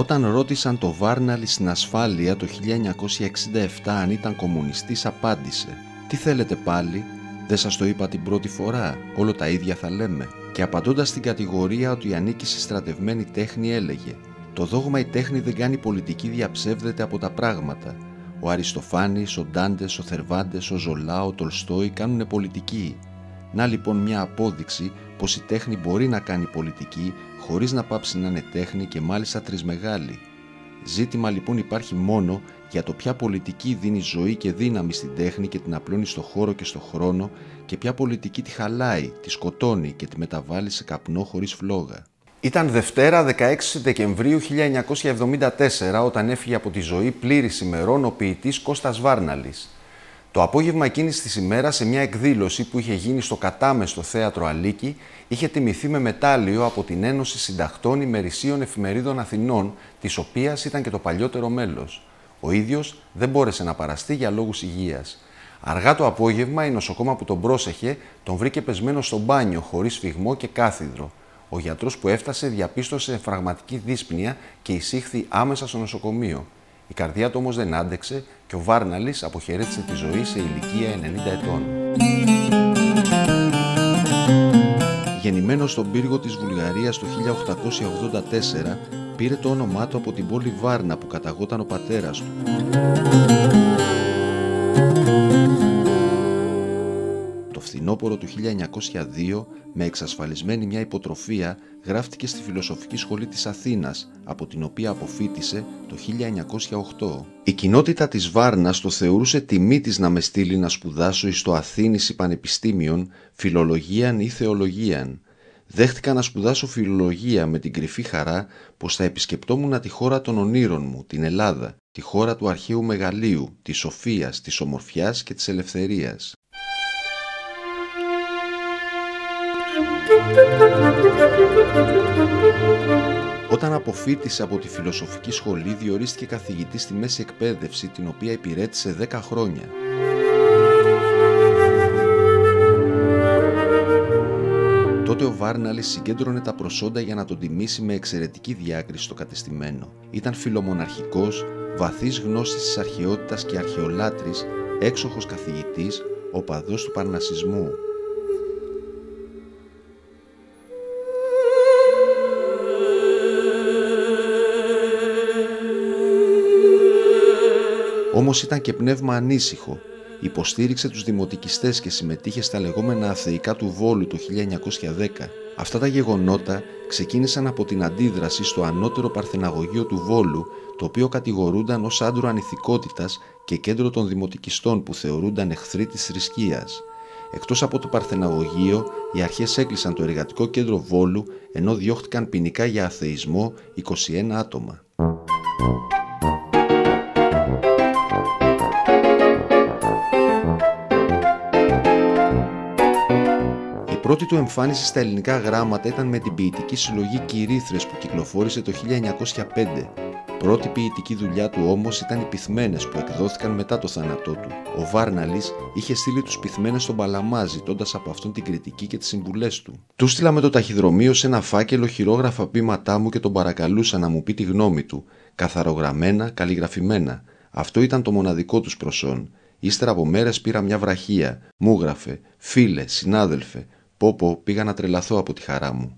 Όταν ρώτησαν το Βάρναλι στην ασφάλεια το 1967 αν ήταν κομμουνιστής απάντησε «Τι θέλετε πάλι, δεν σας το είπα την πρώτη φορά, όλο τα ίδια θα λέμε». Και απαντώντας στην κατηγορία ότι ανήκει σε στρατευμένη τέχνη έλεγε «Το δόγμα η τέχνη δεν κάνει πολιτική διαψεύδεται από τα πράγματα. Ο Αριστοφάνης, ο Ντάντες, ο Θερβάντες, ο Ζολά, ο Τολστόη κάνουν πολιτική. Να λοιπόν μια απόδειξη πως η τέχνη μπορεί να κάνει πολιτική χωρίς να πάψει να είναι τέχνη και μάλιστα τρισμεγάλη. Ζήτημα λοιπόν υπάρχει μόνο για το ποια πολιτική δίνει ζωή και δύναμη στην τέχνη και την απλώνει στο χώρο και στο χρόνο και ποια πολιτική τη χαλάει, τη σκοτώνει και τη μεταβάλλει σε καπνό χωρίς φλόγα. Ήταν Δευτέρα 16 Δεκεμβρίου 1974 όταν έφυγε από τη ζωή πλήρης ημερών ο ποιητής Κώστας Βάρναλης. Το απόγευμα εκείνης της ημέρας, σε μια εκδήλωση που είχε γίνει στο κατάμεστο θέατρο Αλίκη, είχε τιμηθεί με μετάλλιο από την Ένωση Συντακτών Ημερησίων Εφημερίδων Αθηνών, της οποίας ήταν και το παλιότερο μέλος. Ο ίδιος δεν μπόρεσε να παραστεί για λόγους υγείας. Αργά το απόγευμα, η νοσοκόμα που τον πρόσεχε τον βρήκε πεσμένο στο μπάνιο, χωρίς φυγμό και κάθιδρο. Ο γιατρός που έφτασε διαπίστωσε φραγματική δύσπνοια και εισήχθη άμεσα στο νοσοκομείο. Η καρδιά του όμως δεν άντεξε και ο Βάρναλης αποχαιρέτησε τη ζωή σε ηλικία 90 ετών. Γεννημένος στον πύργο της Βουλγαρίας το 1884, πήρε το όνομά του από την πόλη Βάρνα που καταγόταν ο πατέρας του. Φθινόπωρο του 1902, με εξασφαλισμένη μια υποτροφία, γράφτηκε στη Φιλοσοφική Σχολή της Αθήνας, από την οποία αποφύτησε το 1908. Η κοινότητα της Βάρνας το θεωρούσε τιμή της να με στείλει να σπουδάσω εις το Αθήνης Πανεπιστήμιον, φιλολογίαν ή θεολογίαν. Δέχτηκα να σπουδάσω φιλολογία με την κρυφή χαρά πως θα επισκεπτόμουν τη χώρα των ονείρων μου, την Ελλάδα, τη χώρα του αρχαίου μεγαλείου, της σοφίας, της ομορφιάς και της ελευθερίας. Όταν αποφύτησε από τη φιλοσοφική σχολή διορίστηκε καθηγητής στη μέση εκπαίδευση την οποία υπηρέτησε 10 χρόνια. Τότε ο Βάρναλης συγκέντρωνε τα προσόντα για να τον τιμήσει με εξαιρετική διάκριση στο κατεστημένο. Ήταν φιλομοναρχικός, βαθύς γνώσης της αρχαιότητας και αρχαιολάτρης, έξοχος καθηγητής, οπαδός του Παρνασισμού. Όμως ήταν και πνεύμα ανήσυχο. Υποστήριξε τους δημοτικιστές και συμμετείχε στα λεγόμενα αθεϊκά του Βόλου το 1910. Αυτά τα γεγονότα ξεκίνησαν από την αντίδραση στο ανώτερο παρθεναγωγείο του Βόλου, το οποίο κατηγορούνταν ως άντρο ανηθικότητας και κέντρο των δημοτικιστών που θεωρούνταν εχθροί της θρησκείας. Εκτός από το Παρθεναγωγείο, οι αρχές έκλεισαν το εργατικό κέντρο Βόλου, ενώ διώχτηκαν ποινικά για αθεισμό 21 άτομα. Πρώτη του εμφάνιση στα ελληνικά γράμματα ήταν με την ποιητική συλλογή Κυρίθρες που κυκλοφόρησε το 1905. Πρώτη ποιητική δουλειά του όμως ήταν οι πυθμένες που εκδόθηκαν μετά το θάνατό του. Ο Βάρναλης είχε στείλει τους πυθμένες στον Παλαμά ζητώντα από αυτόν την κριτική και τις συμβουλές του. Του στείλα με το ταχυδρομείο σε ένα φάκελο χειρόγραφα πείματά μου και τον παρακαλούσα να μου πει τη γνώμη του. Καθαρογραμμένα, καλλιγραφημένα. Αυτό ήταν το μοναδικό τους προσόν. Ύστερα από μέρες πήρα μια βραχία. Μου γράφε, φίλε, συνάδελφε, Πω πω, πήγα να τρελαθώ από τη χαρά μου.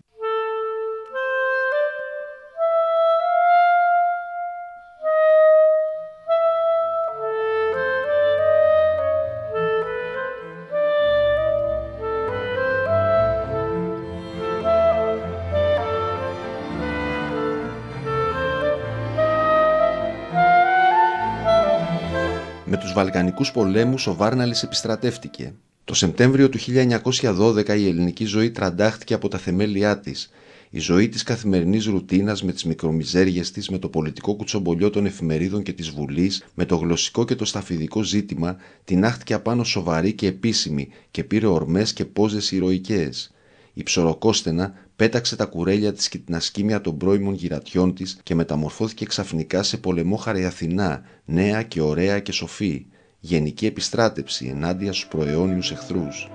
Με τους Βαλκανικούς πολέμους ο Βάρναλης επιστρατεύτηκε. Το Σεπτέμβριο του 1912 η ελληνική ζωή τραντάχτηκε από τα θεμέλια της. Η ζωή της καθημερινής ρουτίνας με τις μικρομιζέριες της, με το πολιτικό κουτσομπολιό των εφημερίδων και της Βουλής, με το γλωσσικό και το σταφιδικό ζήτημα, τεινάχτηκε απάνω σοβαρή και επίσημη και πήρε ορμές και πόζες ηρωικές. Η ψωροκόστενα πέταξε τα κουρέλια της και την ασκήμια των πρώιμων γυρατιών της και μεταμορφώθηκε ξαφνικά σε πολεμόχαρη Αθηνά, νέα και ωραία και σοφή γενική επιστράτευση ενάντια στους προαιώνιους εχθρούς.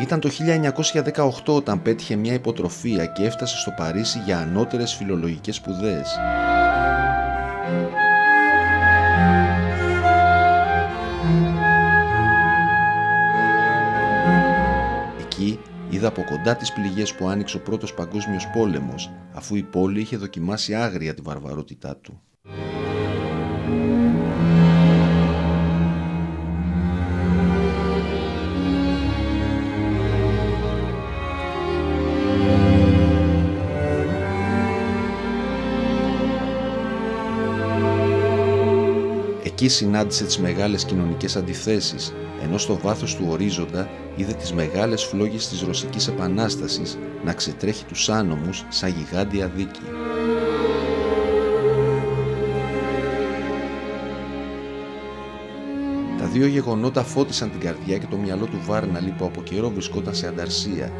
Ήταν το 1918 όταν πέτυχε μια υποτροφία και έφτασε στο Παρίσι για ανώτερες φιλολογικές σπουδές. Εκεί είδα από κοντά τις πληγές που άνοιξε ο πρώτος παγκόσμιος πόλεμος, αφού η πόλη είχε δοκιμάσει άγρια τη βαρβαρότητά του. Εκεί συνάντησε τις μεγάλες κοινωνικές αντιθέσεις, ενώ στο βάθος του ορίζοντα είδε τις μεγάλες φλόγες της Ρωσικής Επανάστασης να ξετρέχει τους άνομους σαν γιγάντια δίκη. Τα δύο γεγονότα φώτισαν την καρδιά και το μυαλό του Βάρναλη που από καιρό βρισκόταν σε ανταρσία.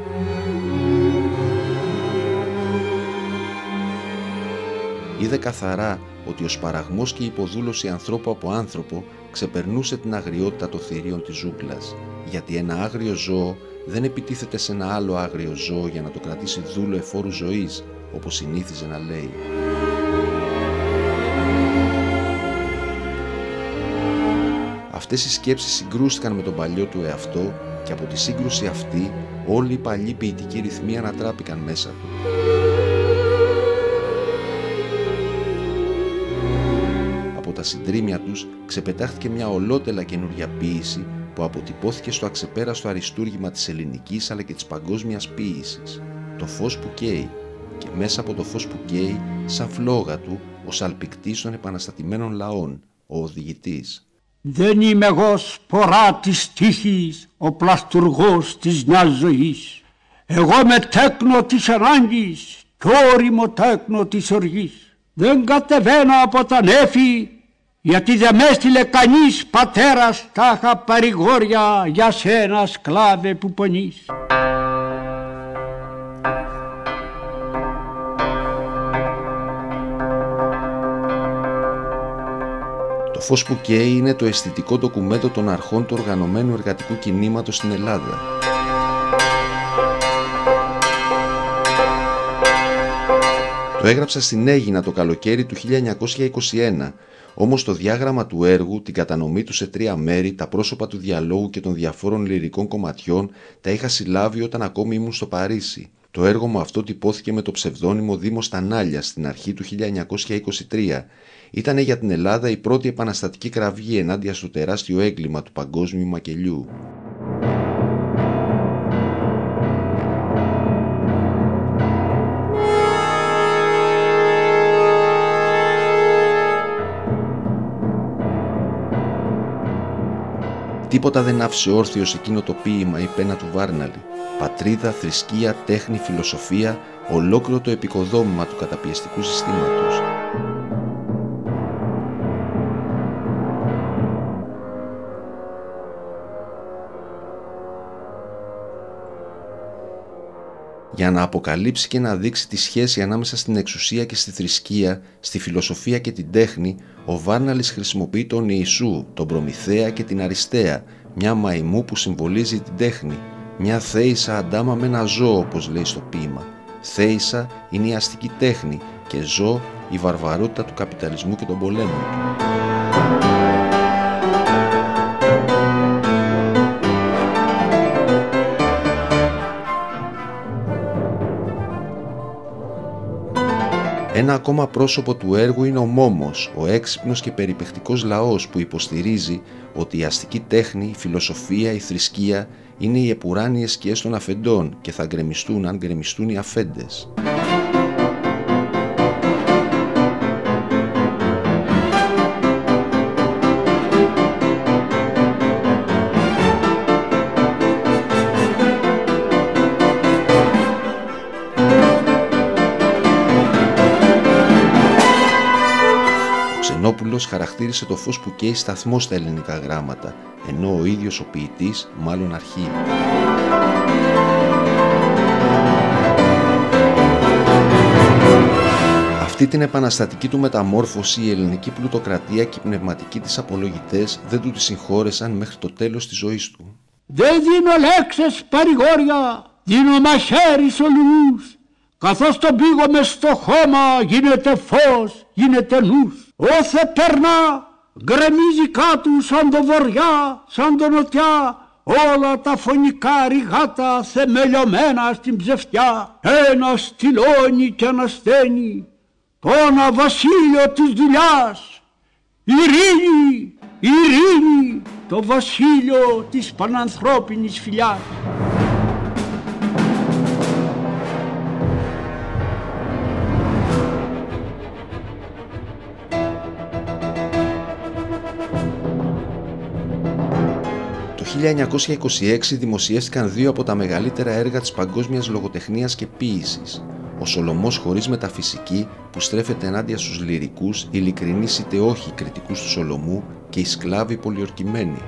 Είδε καθαρά ότι ο σπαραγμός και η υποδούλωση ανθρώπου από άνθρωπο ξεπερνούσε την αγριότητα των θηρίων της ζούγκλας, γιατί ένα άγριο ζώο δεν επιτίθεται σε ένα άλλο άγριο ζώο για να το κρατήσει δούλο εφόρου ζωής, όπως συνήθιζε να λέει. Αυτές οι σκέψεις συγκρούστηκαν με τον παλιό του εαυτό και από τη σύγκρουση αυτή όλοι οι παλιοί ποιητικοί ρυθμοί ανατράπηκαν μέσα του. Τα συντρίμια τους ξεπετάχθηκε μια ολότελα καινούρια ποίηση που αποτυπώθηκε στο αξεπέραστο αριστούργημα της ελληνικής αλλά και της παγκόσμιας ποίησης. Το φως που καίει και μέσα από το φως που καίει σαν φλόγα του ο σαλπικτής των επαναστατημένων λαών, ο οδηγητής. Δεν είμαι εγώ σπορά της τύχης, ο πλαστουργός της νιας ζωής. Εγώ με τέκνο της ανάγκης και όριμο τέκνο της οργής. Δεν κατεβαίνω από τα νέφη γιατί δεν με έστειλε κανείς πατέρας τάχα παρηγόρια για σένα σκλάβε που πονείς. Το φως που καίει είναι το αισθητικό ντοκουμέντο των αρχών του οργανωμένου εργατικού κινήματος στην Ελλάδα. Το έγραψα στην Αίγινα το καλοκαίρι του 1921 όμως το διάγραμμα του έργου, την κατανομή του σε τρία μέρη, τα πρόσωπα του διαλόγου και των διαφόρων λυρικών κομματιών τα είχα συλλάβει όταν ακόμη ήμουν στο Παρίσι. Το έργο μου αυτό τυπώθηκε με το ψευδόνυμο Δήμος Τανάλιας στην αρχή του 1923. Ήταν για την Ελλάδα η πρώτη επαναστατική κραυγή ενάντια στο τεράστιο έγκλημα του παγκόσμιου μακελιού. Τίποτα δεν άφησε όρθιος σε εκείνο το ποίημα η πένα του Βάρναλη. Πατρίδα, θρησκεία, τέχνη, φιλοσοφία, ολόκληρο το επικοδόμημα του καταπιεστικού συστήματος. Για να αποκαλύψει και να δείξει τη σχέση ανάμεσα στην εξουσία και στη θρησκεία, στη φιλοσοφία και την τέχνη, ο Βάρναλης χρησιμοποιεί τον Ιησού, τον Προμηθέα και την Αριστεία, μια μαϊμού που συμβολίζει την τέχνη, μια θέησα αντάμα με ένα ζώο όπως λέει στο ποίημα. Θέησα είναι η αστική τέχνη και ζώο η βαρβαρότητα του καπιταλισμού και των πολέμων του. Ένα ακόμα πρόσωπο του έργου είναι ο Μόμος, ο έξυπνος και περιπεκτικός λαός που υποστηρίζει ότι η αστική τέχνη, η φιλοσοφία, η θρησκεία είναι οι επουράνιες σκιές των αφεντών και θα γκρεμιστούν αν γκρεμιστούν οι αφέντες. Χαρακτήρισε το φως που καίει σταθμός στα ελληνικά γράμματα, ενώ ο ίδιος ο ποιητής μάλλον αρχή. Αυτή την επαναστατική του μεταμόρφωση η ελληνική πλουτοκρατία και οι πνευματικοί της απολογητές δεν του τη συγχώρεσαν μέχρι το τέλος της ζωής του. Δεν δίνω λέξες παρηγόρια, δίνω μαχαίρις σολούς. Καθώς τον πήγομαι στο χώμα γίνεται φως, γίνεται νους. Όθε περνά, γκρεμίζει κάτω σαν το βοριά, σαν το νοτιά, όλα τα φωνικά ρηγάτα θεμελιωμένα στην ψευτιά. Ένα στυλώνει και ανασταίνει, το βασίλειο της δουλειάς. Ειρήνη, ειρήνη, το βασίλειο της πανανθρώπινης φιλιάς. 1926 δημοσιεύτηκαν δύο από τα μεγαλύτερα έργα της παγκόσμιας λογοτεχνίας και ποίησης. Ο Σολομός χωρίς μεταφυσική που στρέφεται ενάντια στους λυρικούς, ειλικρινείς είτε όχι κριτικούς του Σολομού και οι σκλάβοι πολιορκημένοι.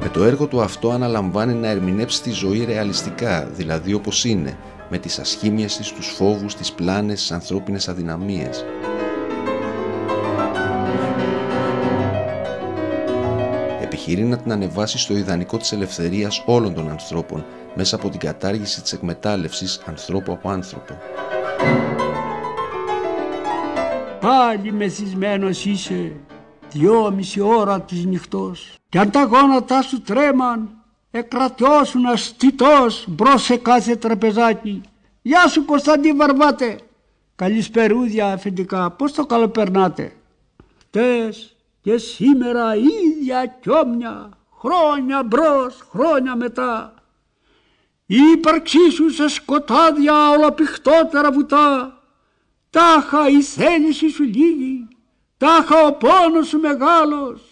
Με το έργο του αυτό αναλαμβάνει να ερμηνεύσει τη ζωή ρεαλιστικά, δηλαδή όπως είναι, με τις ασχήμιες της, τους φόβους, τις πλάνες, τις ανθρώπινες αδυναμίες. Επιχειρεί να την ανεβάσει στο ιδανικό της ελευθερίας όλων των ανθρώπων μέσα από την κατάργηση της εκμετάλλευσης ανθρώπου από άνθρωπο. Πάλι μεθυσμένος είσαι, δυόμιση ώρα της νυχτός κι αν τα γόνατά σου τρέμαν εκρατιώσουν αστιτός μπρος σε κάθε τραπεζάκι. Γεια σου Κωνσταντή Βαρβάτε. Καλησπερούδια αφεντικά, πώς το καλοπερνάτε; Χτες και σήμερα ίδια κιόμια, χρόνια μπρος, χρόνια μετά. Η ύπαρξή σου σε σκοτάδια ολοπιχτότερα βουτά. Τάχα η θέληση σου λίγη, τάχα ο πόνος σου μεγάλος.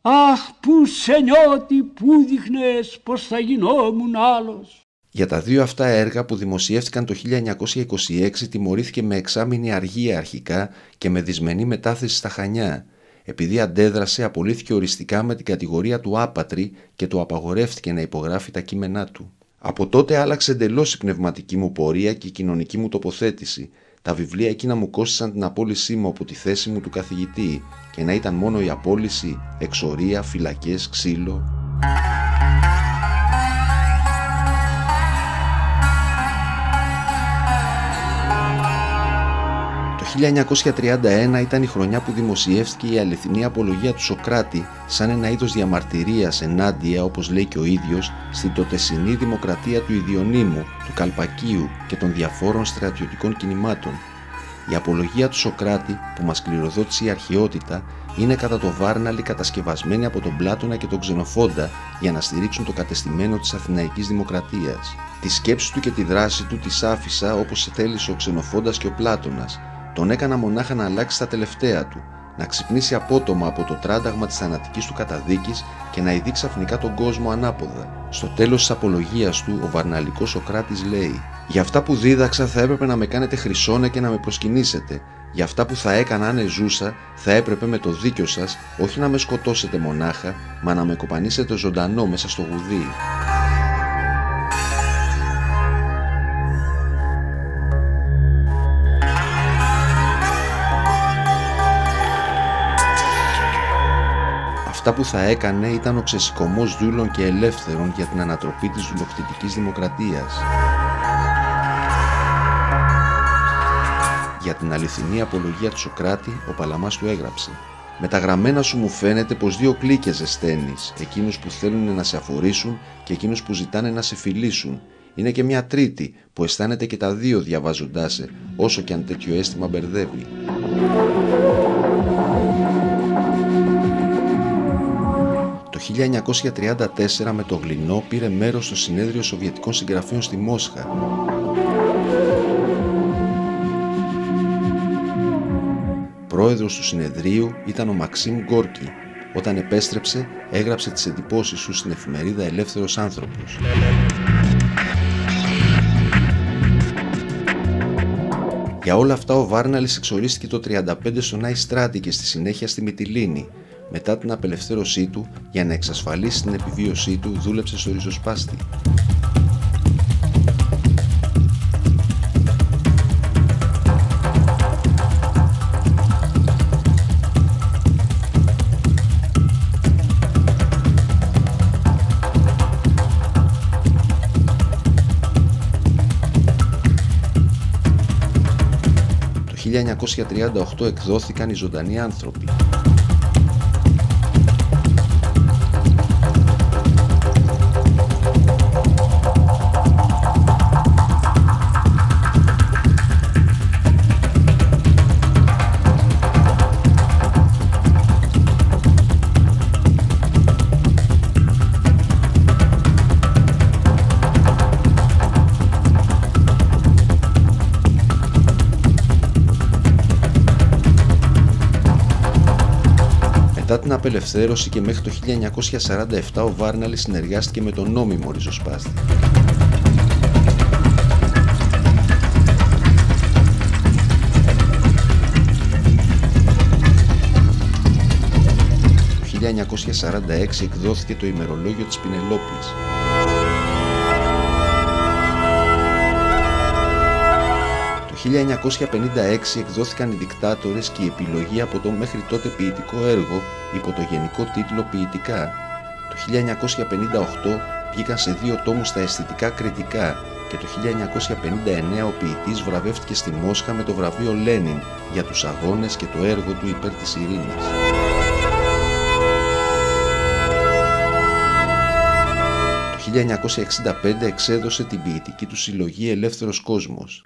Αχ που σε νιώτη που δείχνες πως θα γινόμουν άλλος. Για τα δύο αυτά έργα που δημοσιεύτηκαν το 1926 τιμωρήθηκε με εξάμηνη αργία αρχικά και με δυσμενή μετάθεση στα Χανιά. Επειδή αντέδρασε απολύθηκε οριστικά με την κατηγορία του άπατρη και του απαγορεύτηκε να υπογράφει τα κείμενά του. Από τότε άλλαξε εντελώς η πνευματική μου πορεία και η κοινωνική μου τοποθέτηση. Τα βιβλία εκείνα μου κόστησαν την απόλυσή μου από τη θέση μου του καθηγητή και να ήταν μόνο η απόλυση, εξορία, φυλακές, ξύλο. 1931 ήταν η χρονιά που δημοσιεύτηκε η αληθινή απολογία του Σοκράτη σαν ένα είδος διαμαρτυρίας ενάντια, όπως λέει και ο ίδιος, στην τοτεσινή δημοκρατία του Ιδιονύμου, του Καλπακίου και των διαφόρων στρατιωτικών κινημάτων. Η απολογία του Σοκράτη που μας κληροδότησε η αρχαιότητα είναι κατά το Βάρναλι κατασκευασμένη από τον Πλάτωνα και τον Ξενοφόντα για να στηρίξουν το κατεστημένο της Αθηναϊκής Δημοκρατίας. Τη σκέψη του και τη δράση του τις άφησα όπως θέλησε ο Ξενοφόντας και ο Πλάτωνας. Τον έκανα μονάχα να αλλάξει τα τελευταία του, να ξυπνήσει απότομα από το τράνταγμα της θανατικής του καταδίκης και να ειδεί ξαφνικά τον κόσμο ανάποδα. Στο τέλος της απολογίας του, ο βαρναλικός Σοκράτης λέει «Για αυτά που δίδαξα θα έπρεπε να με κάνετε χρυσόνα και να με προσκυνήσετε. Για αυτά που θα έκανα αν ζούσα, θα έπρεπε με το δίκιο σας όχι να με σκοτώσετε μονάχα, μα να με κοπανίσετε ζωντανό μέσα στο γουδί». Αυτά που θα έκανε ήταν ο ξεσηκωμός δούλων και ελεύθερων για την ανατροπή της δουλοκτητικής δημοκρατίας. Για την αληθινή απολογία του Σοκράτη, ο Παλαμάς του έγραψε «Με τα γραμμένα σου μου φαίνεται πως δύο κλίκες ζεσταίνεις, εκείνους που θέλουν να σε αφορήσουν και εκείνους που ζητάνε να σε φιλήσουν. Είναι και μια τρίτη που αισθάνεται και τα δύο διαβάζοντάς σε, όσο και αν τέτοιο αίσθημα μπερδεύει». Το 1934 με το Γλινό πήρε μέρος στο συνέδριο Σοβιετικών Συγγραφέων στη Μόσχα. Πρόεδρος του συνεδρίου ήταν ο Μαξίμ Γκόρκι. Όταν επέστρεψε, έγραψε τις εντυπώσεις του στην εφημερίδα Ελεύθερος Άνθρωπος. Για όλα αυτά ο Βάρναλης εξορίστηκε το 1935 στον Άι Στράτη και στη συνέχεια στη Μυτιλίνη, μετά την απελευθέρωσή του για να εξασφαλίσει την επιβίωσή του δούλεψε στο ριζοσπάστη. Το 1938 εκδόθηκαν οι ζωντανοί άνθρωποι. Απελευθέρωση και μέχρι το 1947 ο Βάρναλης συνεργάστηκε με τον νόμιμο ριζοσπάστη. Το 1946 εκδόθηκε το ημερολόγιο της Πινελόπης. 1956 εκδόθηκαν οι δικτάτορες και η επιλογή από το μέχρι τότε ποιητικό έργο υπό το γενικό τίτλο «Ποιητικά». Το 1958 βγήκαν σε δύο τόμους τα αισθητικά κριτικά και το 1959 ο ποιητής βραβεύτηκε στη Μόσχα με το βραβείο Λένιν για τους αγώνες και το έργο του υπέρ της ειρήνης. Το 1965 εξέδωσε την ποιητική του συλλογή «Ελεύθερος κόσμος».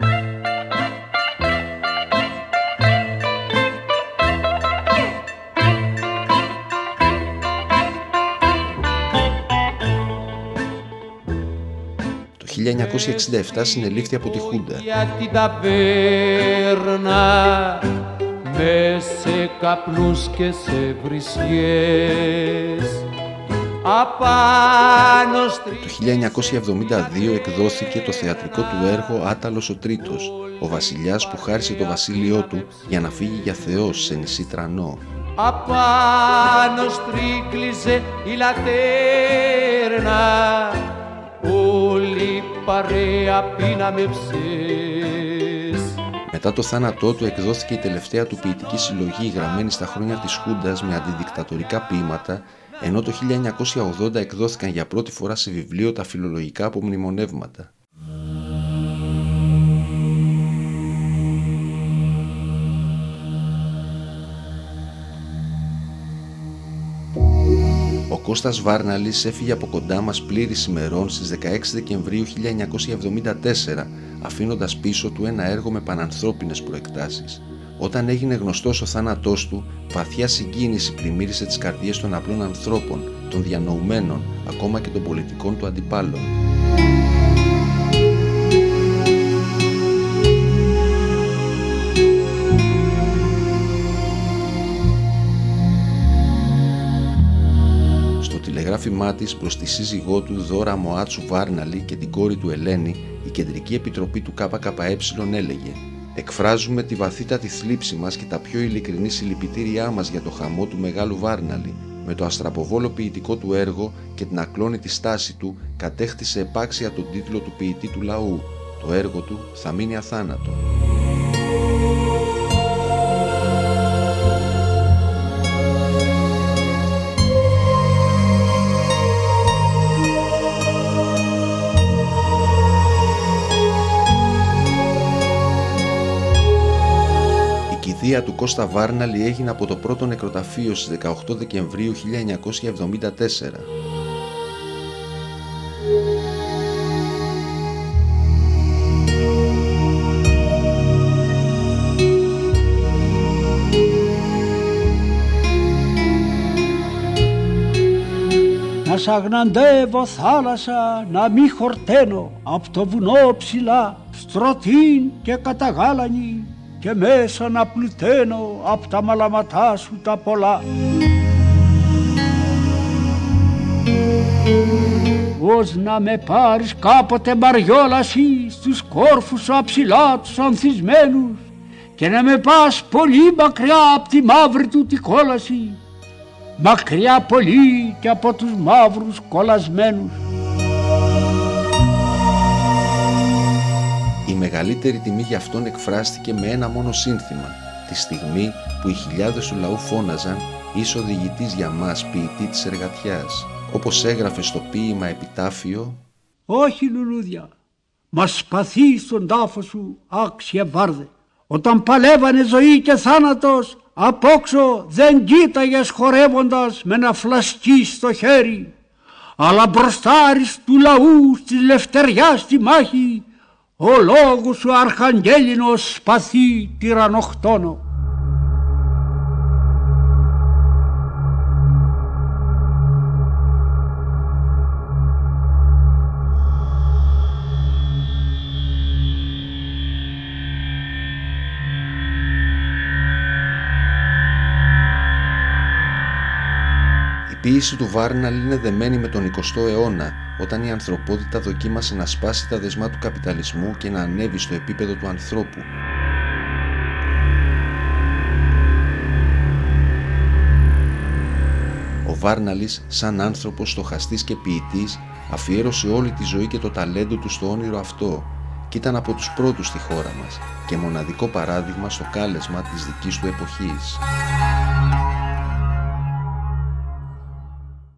1967 συνελήφθη από τη Χούντα. Για την ταβέρνα με σε καπνούς και σε βρισιές απάνω Το 1972 εκδόθηκε το θεατρικό του έργο «Άταλος ο Τρίτος», ο βασιλιάς που χάρισε το βασίλειό του για να φύγει για Θεός σε νησί Τρανό. απάνω στρίκλιζε η λατέρνα όλη παρέα πίναμε ψες Μετά το θάνατό του εκδόθηκε η τελευταία του ποιητική συλλογή γραμμένη στα χρόνια της Χούντας με αντιδικτατορικά ποίηματα ενώ το 1980 εκδόθηκαν για πρώτη φορά σε βιβλίο τα φιλολογικά απομνημονεύματα. Κώστας Βάρναλης έφυγε από κοντά μας πλήρης ημερών στις 16 Δεκεμβρίου 1974, αφήνοντας πίσω του ένα έργο με πανανθρώπινες προεκτάσεις. Όταν έγινε γνωστός ο θάνατός του, βαθιά συγκίνηση πλημμύρισε τις καρδιές των απλών ανθρώπων, των διανοουμένων, ακόμα και των πολιτικών του αντιπάλων. Στο τηλεγράφημά της προς τη σύζυγό του Δώρα Μοάτσου Βάρναλη και την κόρη του Ελένη, η Κεντρική Επιτροπή του ΚΚΕ έλεγε Εκφράζουμε τη βαθύτατη θλίψη μας και τα πιο ειλικρινή συλληπιτήριά μας για το χαμό του Μεγάλου Βάρναλη. Με το αστραποβόλο ποιητικό του έργο και την ακλόνητη στάση του κατέχτησε επάξια τον τίτλο του ποιητή του λαού. Το έργο του θα μείνει αθάνατο. Η κηδεία του Κώστα Βάρναλη έγινε από το πρώτο νεκροταφείο στις 18 Δεκεμβρίου 1974. Να σ' αγναντεύω θάλασσα, να μη χορταίνω απ' το βουνό ψηλά, στρωτήν και καταγάλανη και μέσα να πλουταίνω απ' τα μαλαματά σου τα πολλά. Ως να με πάρεις κάποτε μαριόλαση στους κόρφους σου αψηλά τους ανθισμένους και να με πας πολύ μακριά απ' τη μαύρη του τη κόλαση μακριά πολύ και από τους μαύρους κολλασμένους. Η μεγαλύτερη τιμή για αυτόν εκφράστηκε με ένα μόνο σύνθημα, τη στιγμή που οι χιλιάδες του λαού φώναζαν «Είσαι οδηγητής για μας, ποιητή της εργατιάς», όπως έγραφε στο ποίημα επιτάφιο Όχι λουλούδια, μα σπαθεί στον τάφο σου άξια βάρδε. Όταν παλεύανε ζωή και θάνατος, απόξω δεν κοίταγες χορεύοντας με ένα φλασκί στο χέρι, αλλά μπροστάρις του λαού στη λευτεριά στη μάχη, ο λόγος σου αρχαγγέλινος σπαθί τυρανοχτώνο. Ποίηση του Βάρναλ είναι δεμένη με τον 20ο αιώνα, όταν η ανθρωπότητα δοκίμασε να σπάσει τα δεσμά του καπιταλισμού και να ανέβει στο επίπεδο του ανθρώπου. Ο Βάρναλης, σαν άνθρωπος στοχαστής και ποιητής, αφιέρωσε όλη τη ζωή και το ταλέντο του στο όνειρο αυτό και ήταν από τους πρώτους στη χώρα μας και μοναδικό παράδειγμα στο κάλεσμα της δικής του εποχής.